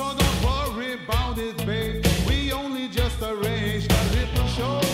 So don't worry about it, babe. We only just arranged a little show.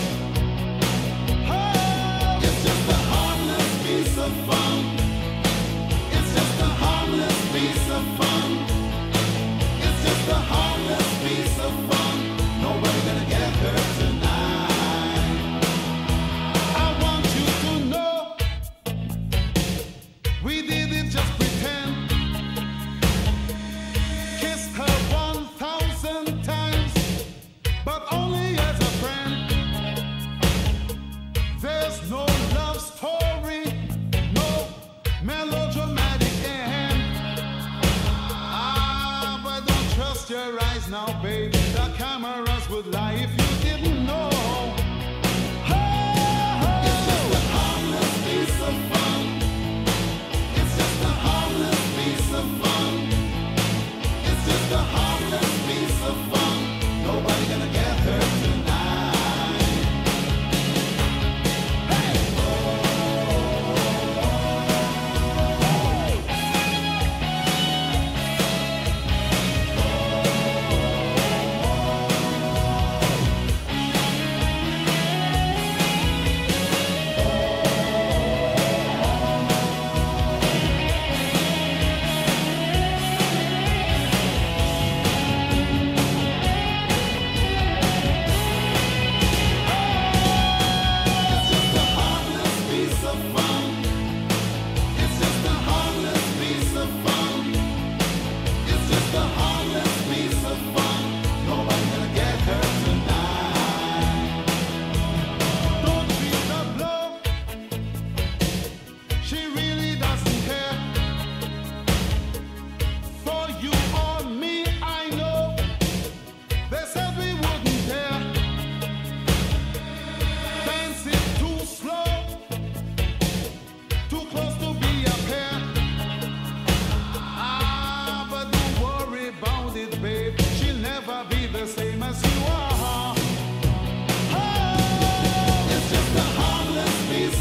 your eyes now, baby. The cameras would lie if you didn't know.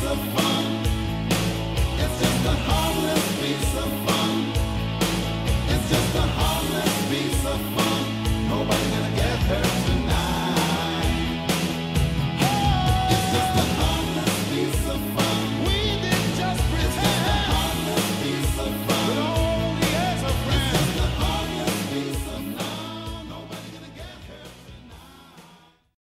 the fun.